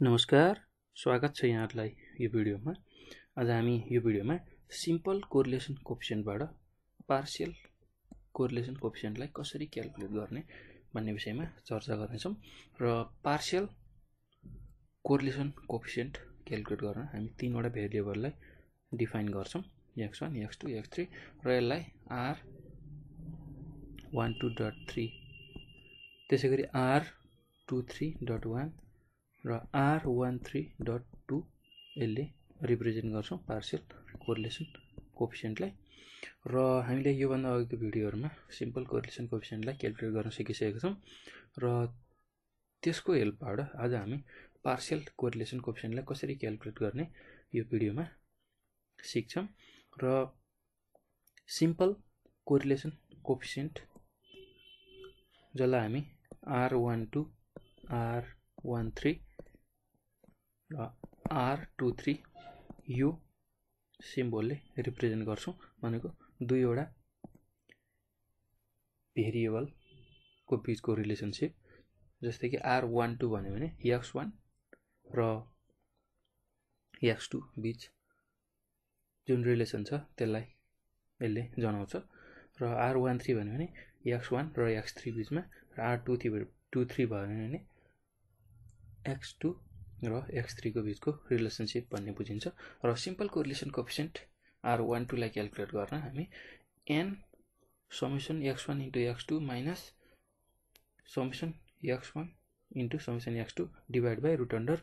नमस्कार स्वागत छ यहाँहरूलाई यो भिडियोमा। आज हामी यो भिडियोमा सिम्पल कोरिलेसन कोपिसेन्टबाट पार्सियल कोरिलेसन कोपिसेन्टलाई कसरी क्यालकुलेट गर्ने भन्ने विषयमा चर्चा गर्नेछौँ र पार्सियल कोरिलेसन कोपिसेन्ट क्यालकुलेट गर्न हामी तिनवटा भेरिएबललाई डिफाइन गर्छौँ X one X two X three र यसलाई R one two dot three त्यसै गरी R two three dot one र R one three dot two यसले रिप्रेजेन्ट गर्छौँ पार्सियल कोरिलेसन कोफिसियन्टलाई र हामीले योभन्दा अघिको भिडियोहरूमा सिम्पल कोरिलेसन कोफिसियन्टलाई क्यालकुलेट गर्न सिकिसकेका छौँ। र त्यसको हेल्पबाट आज हामी पार्सियल कोरिलेसन कोफिसियन्टलाई कसरी क्यालकुलेट गर्ने यो भिडियोमा सिक्छौँ। र सिम्पल कोरिलेसन कोफिसियन्ट जसलाई हामी r one two r one three र आर टू थ्री यो सिम्बलले रिप्रेजेन्ट गर्छौँ भनेको दुईवटा भेरिएबलको बिचको रिलेसनसिप जस्तै कि आर वान टू भन्यो भने एक्स वान र एक्स टू बिच जुन रिलेसन छ त्यसलाई यसले जनाउँछ। र आर वान थ्री भन्यो भने एक्स वान र एक्स थ्री बिचमा र R two three two three भयो भने एक्स टू र एक्स थ्रीको बिचको रिलेसनसिप भन्ने बुझिन्छ। र simple correlation coefficient r one टूलाई calculate गर्न हामी n summation x one into x two minus summation x one into summation x two divide by root under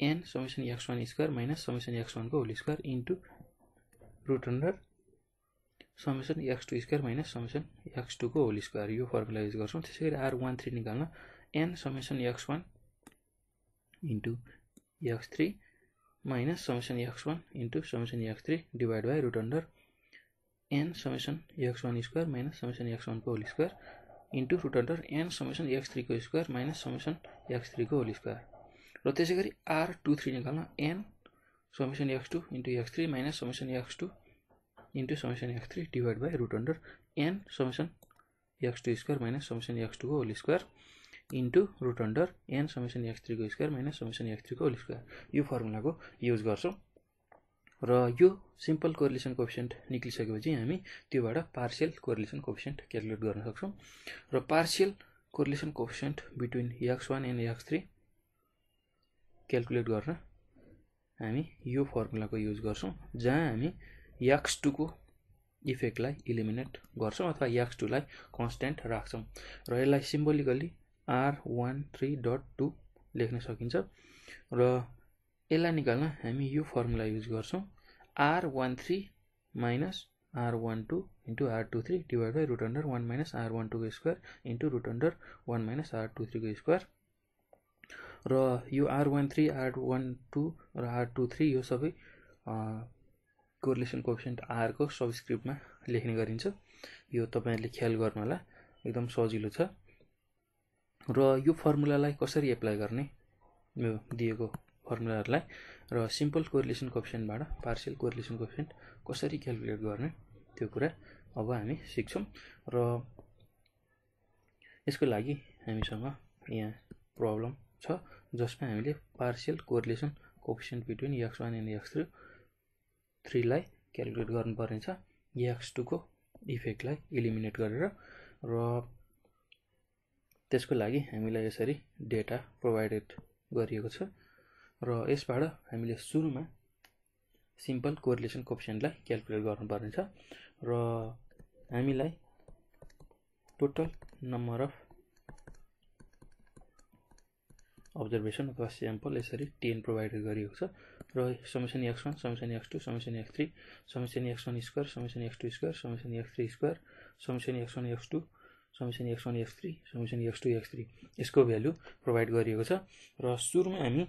n summation x one square minus summation x वानको whole square into root under summation X two square minus summation X टूको whole square यो formula use गर्छौँ। त्यसै गरी are one three निकाल्न N summation X one summation x one into summation x three divide by root under n summation x one square minus summation x वानको whole square into root under n summation x थ्रीको square minus summation x थ्रीको whole square र त्यसै गरी are two three निकाल्न n summation x two into X three minus summation X two into summation X three divide by root under N summation X two square minus summation X टूको whole square into root under n summation x थ्रीको square minus summation x थ्रीको whole square यो फर्मुलाको use गर्छौँ। र यो simple correlation coefficient निक्लिसकेपछि हामी त्योबाट partial correlation coefficient calculate गर्न सक्छौँ। र partial correlation coefficient between x one and x three calculate गर्न हामी यो फर्मुलाको युज गर्छौँ जहाँ हामी एक्स टूको इफेक्टलाई इलिमिनेट गर्छौँ अथवा एक्स टूलाई कन्सट्यान्ट राख्छौँ। र यसलाई symbolically r one three dot two लेख्न सकिन्छ। र यसलाई निकाल्न हामी यो फर्मुला युज गर्छौँ। R one three minus r one two into r two three divide by root under one minus r one टूको square into root under one minus r two थ्रीको square र यो r one three r one two र are two three यो सबै correlation कोफिसेन्ट आरको सबस्क्रिप्टमा लेख्ने गरिन्छ। यो तपाईँहरूले ख्याल गर्नु होला एकदम सजिलो छ। र यो फर्मुलालाई कसरी एप्लाई गर्ने? यो दिएको फर्मुलाहरूलाई र सिम्पल कोरिलेसन कोफिसियन्टबाट पार्सियल कोरिलेसन कोफिसियन्ट कसरी क्यालकुलेट गर्ने? त्यो कुरा अब हामी सिक्छौँ र यसको लागि हामीसँग यहाँ प्रब्लम छ जसमा हामीले partial correlation coefficient between X one and X three थ्रीलाई calculate गर्नुपर्नेछ। एक्स टूको इफेक्टलाई इलिमिनेट गरेर र त्यसको लागि हामीलाई यसरी डेटा प्रोभाइडेड गरिएको छ। र यसबाट हामीले सुरुमा सिम्पल कोरिलेसन कोप्सनलाई क्यालकुलेट गर्नुपर्नेछ। र हामीलाई टोटल नम्बर अफ अब्जर्भेसन अथवा स्याम्पल यसरी टेन प्रोभाइडेड गरिएको छ। र summation x one summation x two summation x three summation x one square summation x two square summation x three square summation x one x two summation x one x three summation x two x three यसको value provide गरिएको छ। र सुरुमा हामी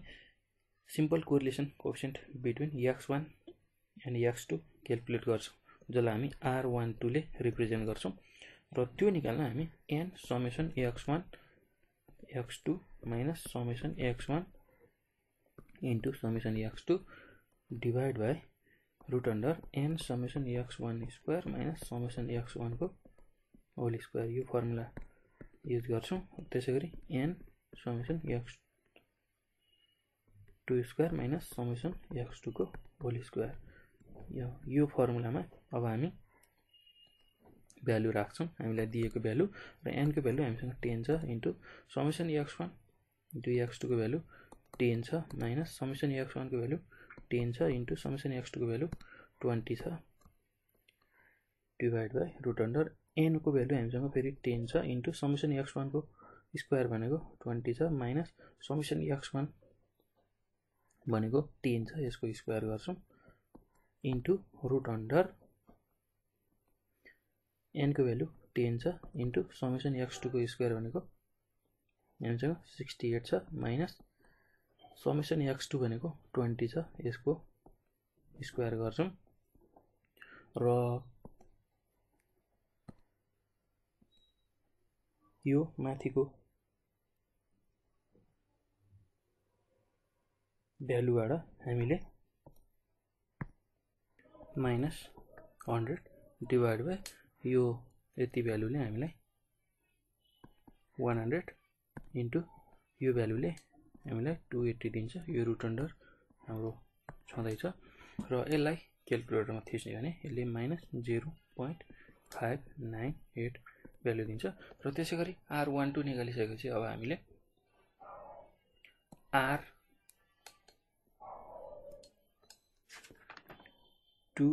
simple correlation coefficient between x one and x two calculate गर्छौँ जसलाई हामी are one टूले represent गर्छौँ। र त्यो निकाल्न हामी n summation x one x two minus summation x one into summation x two divide by root under n summation x one square minus summation x वानको whole square यो formula use गर्छौँ। त्यसै गरी n summation x two square minus summation x टूको whole square यो यो फर्मुलामा अब हामी value राख्छौँ। हामीलाई दिएको भ्यालु र एनको भ्यालु हामीसँग टेन छ into summation x one into x टूको value ten छ माइनस समेसन एक्स वानको भ्यालु टेन छ इन्टु समेसन एक्स टूको भ्यालु ट्वेन्टी छ। डिभाइड बाई रुट अन्डर एनको भ्यालु हामीसँग फेरि टेन छ इन्टु समेसन एक्स वानको स्क्वायर भनेको ट्वेन्टी छ माइनस समेसन एक्स वान भनेको टेन छ यसको स्क्वायर गर्छौँ। इन्टु रुट अन्डर एनको भ्यालु टेन छ इन्टु समेसन एक्स टूको स्क्वायर भनेको हामीसँग सिक्सटी एट छ माइनस समेसन एक्स टू भनेको ट्वेन्टी छ यसको स्क्वायर गर्छौँ। र यो माथिको भ्यालुबाट हामीले माइनस हन्ड्रेड डिभाइड बाई यो यति भ्यालुले हामीलाई वान हन्ड्रेड इन्टु यो भ्यालुले हामीलाई टु एट्टी दिन्छ। यो रुट अन्डर हाम्रो छँदैछ। र यसलाई क्यालकुलेटरमा थिच्ने भने यसले minus zero point five nine eight value दिन्छ। र त्यसै गरी आर वान टू निकालिसकेपछि अब हामीले आर टू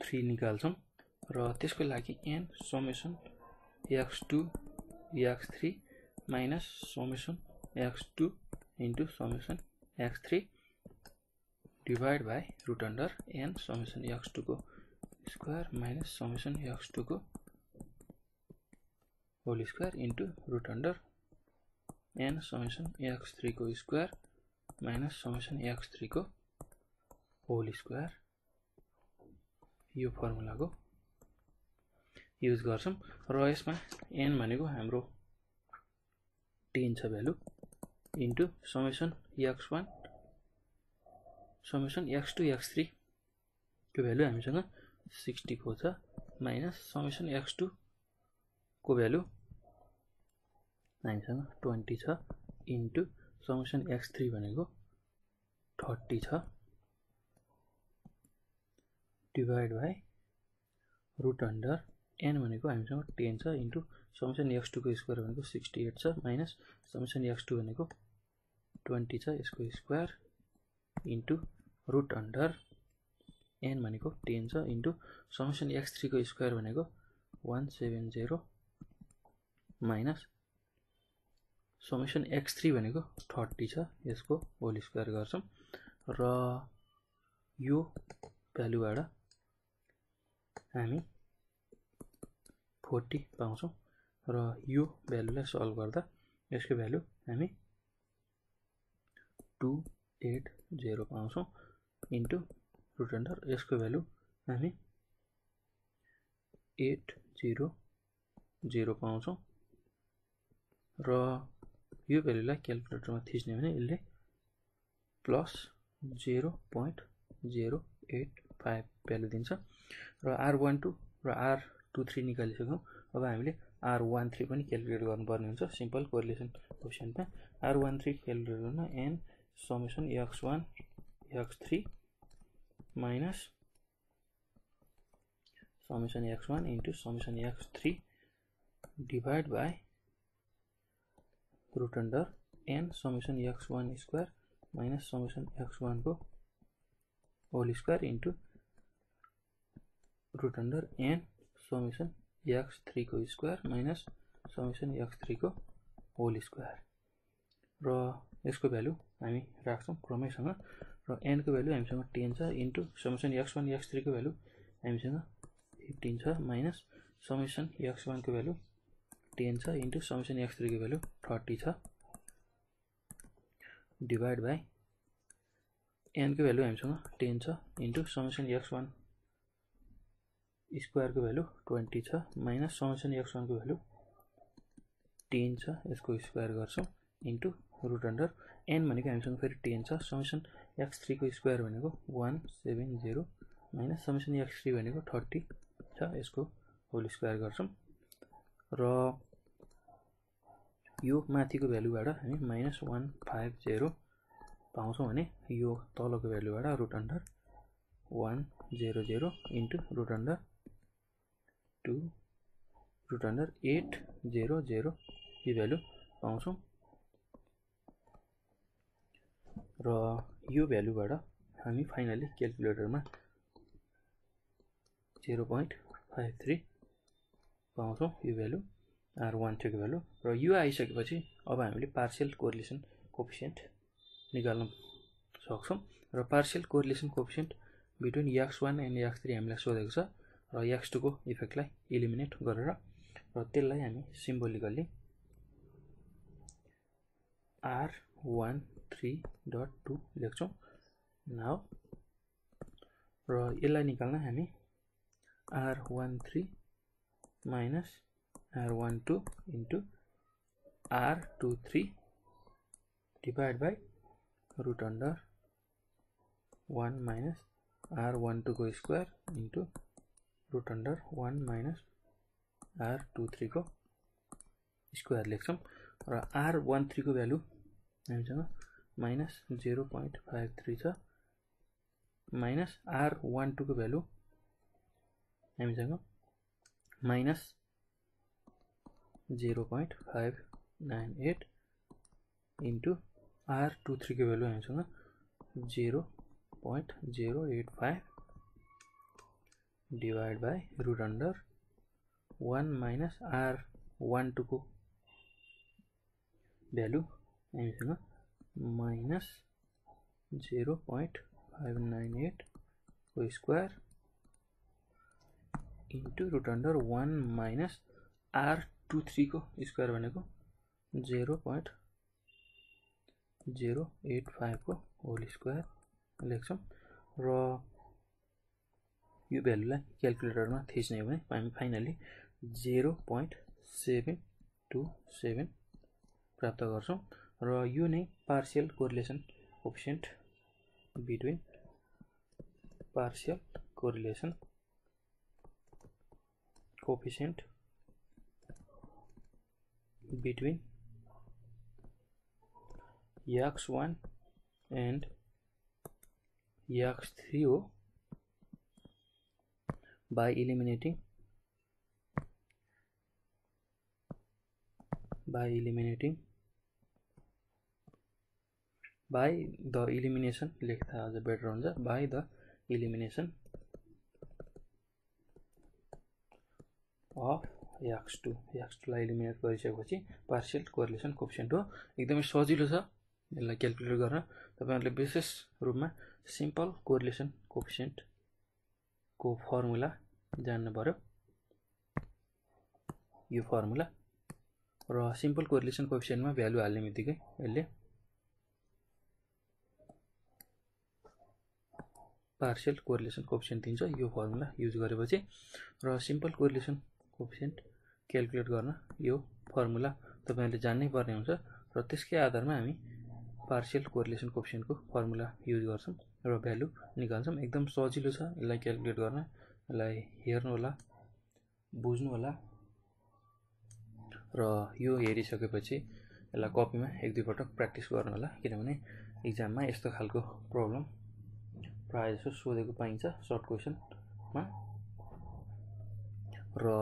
थ्री निकाल्छौँ। र त्यसको लागि n summation x two x three minus summation x two into summation x three divide by root under n summation x टूको square minus summation x टूको whole square into root under n summation x थ्रीको square minus summation x थ्रीको whole square यो फर्मुलाको use गर्छौँ र यसमा an भनेको हाम्रो ten छ value into summation x one summation x two x थ्रीको value हामीसँग सिक्सटी फोर छ माइनस समेसन एक्स टूको भ्यालु हामीसँग ट्वेन्टी छ इन्टु समेसन एक्स थ्री भनेको थर्टी छ। Divide by root under n भनेको हामीसँग टेन छ इन्टु समेसन एक्स टूको स्क्वायर भनेको सिक्सटी एट छ माइनस समेसन एक्स टू भनेको ट्वेन्टी छ यसको square into root under n भनेको टेन छ इन्टु समेसन एक्स थ्रीको स्क्वायर भनेको one seven zero minus summation x three भनेको थर्टी छ यसको होल स्क्वायर गर्छौँ। र यो भ्यालुबाट हामी फोर्टी पाउँछौँ। र यो भ्यालुलाई सल्भ गर्दा यसको भ्यालु हामी टु एट जेरो पाउँछौँ। इन्टु रुट अन्डर यसको भ्यालु हामी एट जिरो जिरो पाउँछौँ। र यो भ्यालुलाई क्यालकुलेटरमा थिच्ने भने यसले plus zero point zero eight five value दिन्छ। र आर वान टू र आर टू थ्री निकालिसक्यौँ। अब हामीले आर वान थ्री पनि क्यालकुलेट गर्नुपर्ने हुन्छ। सिम्पल कोरिलेसन क्वेसनमा आर वान थ्री क्यालकुलेट गर्न n summation x one x three minus summation x1 into summation x3 divide root under n summation x one square minus summation x वानको whole square into root under n summation x थ्रीको square minus summation x थ्रीको whole square र यसको value हामी राख्छौँ क्रमैसँग र एनको value हामीसँग टेन छ into summation x one x थ्रीको value हामीसँग फिफ्टिन छ माइनस समेसन एक्स वानको भ्यालु टेन छ इन्टु समेसन एक्स थ्रीको भ्यालु थर्टी छ डिभाइड बाई एनको भ्यालु हामीसँग टेन छ इन्टु समेसन एक्स वान स्क्वायरको भ्यालु ट्वेन्टी छ माइनस समेसन एक्स वानको भ्यालु टेन छ यसको स्क्वायर गर्छौँ इन्टु रुट अन्डर एन भनेको हामीसँग फेरि टेन छ समेसन एक्स थ्रीको स्क्वायर भनेको one seven zero minus summation x three भनेको थर्टी छ यसको होल स्क्वायर गर्छौँ र यो माथिको भ्यालुबाट हामी माइनस वान फाइभ जेरो पाउँछौँ भने यो तलको भ्यालुबाट root under one zero zero into root under two root under eight zero zero यो भ्यालु पाउँछौँ। र यो भ्यालुबाट हामी फाइनली क्यालकुलेटरमा जेरो पोइन्ट फाइभ थ्री पाउँछौँ यो भ्यालु। आर वान थ्रीको भ्यालु। र यो आइसकेपछि अब हामीले पार्सियल कोरिलेसन कोपिसेन्ट निकाल्न सक्छौँ। र partial correlation coefficient between x one and x three हामीलाई सोधेको छ र एक्स टूको इफेक्टलाई इलिमिनेट गरेर र त्यसलाई हामी symbolically r one three dot two लेख्छौँ। नाउ र यसलाई निकाल्न हामी r one three minus r one two into r two three divide by root under one minus r one टूको square into root under one minus r two थ्रीको square लेख्छौँ। र are one थ्रीको value हामीसँग minus zero point five three छ। Minus are one टूको value हामीसँग minus zero point five nine eight into r two three थ्रीको value हामीसँग zero point zero eight five divide by root under one minus r one टूको value हामीसँग minus zero point five nine एटको square into root under one minus r two थ्रीको square भनेको zero point zero eight फाइभको whole square लेख्छौँ। र यो भ्यालुलाई क्यालकुलेटरमा थिच्ने हो भने हामी finally zero point seven two seven प्राप्त गर्छौँ। र यो नै partial correlation coefficient between partial correlation coefficient between x1 and x3 हो by eliminating by eliminating by the elimination लेख्दा अझ बेटर हुन्छ by the elimination of X two X टूलाई eliminate गरिसकेपछि पार्सियल कोरिलेसन कोप्सेन्ट हो। एकदमै सजिलो छ। यसलाई क्यालकुलेट गर्न तपाईँहरूले विशेष रूपमा सिम्पल कोरिलेसन कोप्सेन्टको फर्मुला जान्नु पऱ्यो यो फर्मुला र सिम्पल कोरिलेसन कोप्सेन्टमा भ्यालु हाल्ने बित्तिकै यसले पार्सियल कोरिलेसन कोप्सेन्ट दिन्छ। यो फर्मुला युज गरेपछि र सिम्पल कोरिलेसन कोफिसियन्ट क्यालकुलेट गर्न यो फर्मुला तपाईँहरूले जान्नै पर्ने हुन्छ र त्यसकै आधारमा हामी पार्सियल कोरिलेसन कोफिसियन्टको फर्मुला युज गर्छौँ र भ्यालु निकाल्छौँ। एकदम सजिलो छ यसलाई क्यालकुलेट गर्न। यसलाई बुझ्नु होला र यो हेरिसकेपछि यसलाई कपीमा एक दुईपटक प्र्याक्टिस गर्नु होला किनभने इक्जाममा यस्तो खालको प्रब्लम प्रायः जसो सोधेको पाइन्छ सर्ट क्वेसनमा। र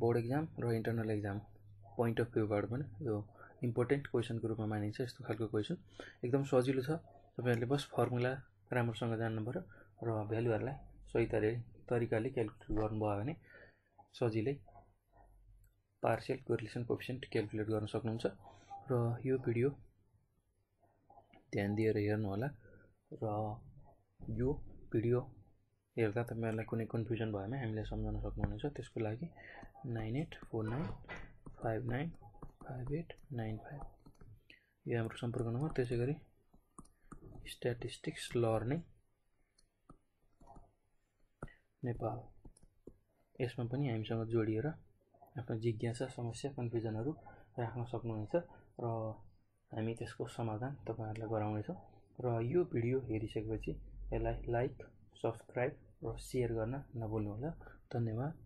बोर्ड इक्जाम र इन्टरनल इक्जाम पोइन्ट अफ भ्यूबाट पनि यो इम्पोर्टेन्ट क्वेसनको रूपमा मानिन्छ यस्तो खालको क्वेसन एकदम सजिलो छ। तपाईँहरूले बस फर्मुला राम्रोसँग जान्नु पऱ्यो र भ्यालुहरूलाई सही तरि तरिकाले क्यालकुलेट गर्नुभयो भने सजिलै पार्सियल कोरिलेसन कोफिसियन्ट क्यालकुलेट गर्न सक्नुहुन्छ। र यो भिडियो ध्यान दिएर हेर्नु होला। र यो भिडियो हेर्दा तपाईँहरूलाई कुनै कन्फ्युजन भयो भने हामीलाई सम्झाउन सक्नुहुनेछ। त्यसको लागि nine eight four nine five nine five eight nine five. यो हाम्रो सम्पर्क नम्बर त्यसै गरी स्ट्याटिस्टिक्स लर्निङ नेपाल। यसमा पनि हामीसँग जोडिएर आफ्नो जिज्ञासा समस्या कन्फ्युजनहरू राख्न सक्नुहुनेछ र हामी त्यसको समाधान तपाईँहरूलाई गराउनेछौँ। र यो भिडियो हेरिसकेपछि यसलाई लाइक सब्सक्राइब र सेयर गर्न नभुल्नुहोला धन्यवाद।